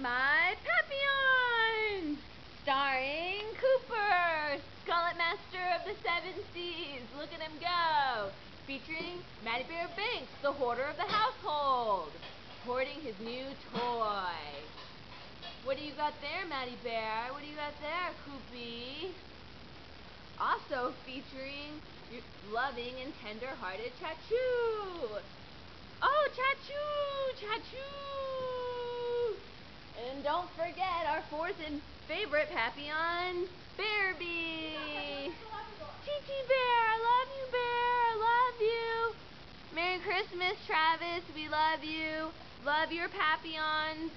My Papillons! Starring Cooper, Scarlet Master of the Seven Seas. Look at him go. Featuring Maddie Bear Banks, the hoarder of the household, hoarding his new toy. What do you got there, Matty Bear? What do you got there, Coopy? Also featuring loving and tender-hearted Chachew. Oh, Chachew! Chachew! And don't forget our fourth and favorite Papillon, Bearby. Chi Bear, I love you, Bear. I love you. Merry Christmas, Travis. We love you. Love your Papillons.